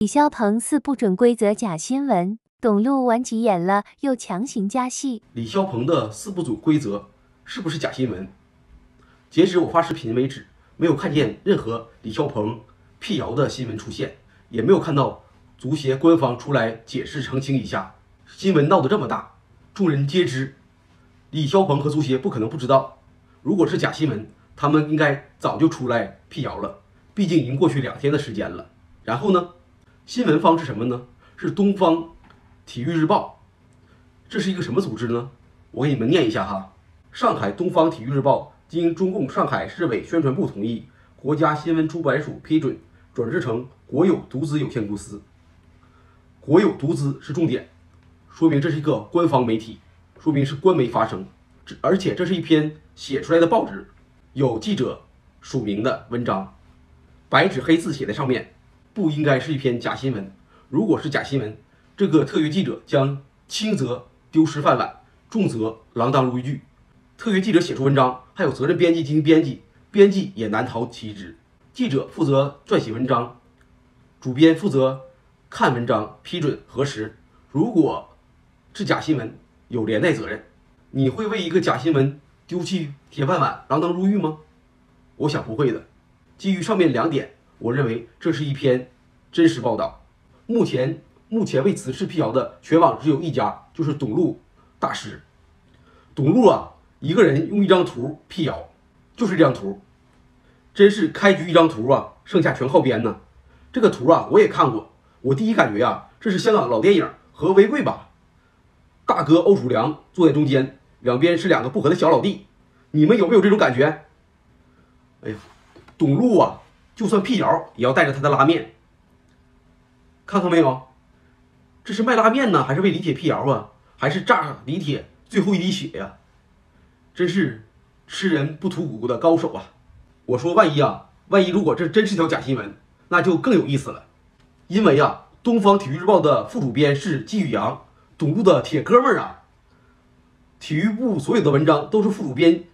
李霄鹏四不准规则假新闻，董路玩急眼了又强行加戏。李霄鹏的四不准规则是不是假新闻？截止我发视频为止，没有看见任何李霄鹏辟谣的新闻出现，也没有看到足协官方出来解释澄清一下。新闻闹得这么大，众人皆知，李霄鹏和足协不可能不知道。如果是假新闻，他们应该早就出来辟谣了。毕竟已经过去两天的时间了。然后呢？新闻方是什么呢？是东方体育日报，这是一个什么组织呢？我给你们念一下哈：上海东方体育日报经中共上海市委宣传部同意，国家新闻出版署批准，转制成国有独资有限公司。国有独资是重点，说明这是一个官方媒体，说明是官媒发声。这而且这是一篇写出来的报纸，有记者署名的文章，白纸黑字写在上面。不应该是一篇假新闻。如果是假新闻，这个特约记者将轻则丢失饭碗，重则锒铛入狱。特约记者写出文章，还有责任编辑进行编辑，编辑也难逃其职。记者负责撰写文章，主编负责看文章、批准、核实。如果是假新闻，有连带责任。你会为一个假新闻丢弃铁饭碗、锒铛入狱吗？我想不会的。基于上面两点。我认为这是一篇真实报道。目前，目前为此事辟谣的全网只有一家，就是董路大师。董路啊，一个人用一张图辟谣，就是这张图，真是开局一张图啊，剩下全靠编呢。这个图啊，我也看过，我第一感觉啊，这是香港老电影《和为贵》吧？大哥欧楚良坐在中间，两边是两个不和的小老弟。你们有没有这种感觉？哎呀，董路啊！就算辟谣，也要带着他的拉面。看看没有，这是卖拉面呢，还是为李铁辟谣啊？还是榨李铁最后一滴血呀？真是吃人不吐骨的高手啊！我说万一啊，万一如果这真是条假新闻，那就更有意思了。因为啊，东方体育日报的副主编是季宇阳，董路的铁哥们儿啊。体育部所有的文章都是副主编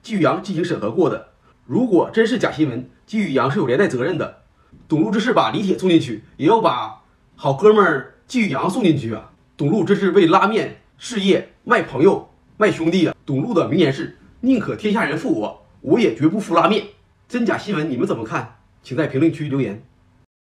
季宇阳进行审核过的。如果真是假新闻，季宇阳是有连带责任的。董路这是把李铁送进去，也要把好哥们儿季宇阳送进去啊！董路这是为拉面事业卖朋友、卖兄弟啊！董路的名言是：宁可天下人负我，我也绝不负拉面。真假新闻你们怎么看？请在评论区留言。